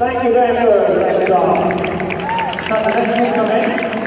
Thank you, dancers. Nice job. So the next one coming.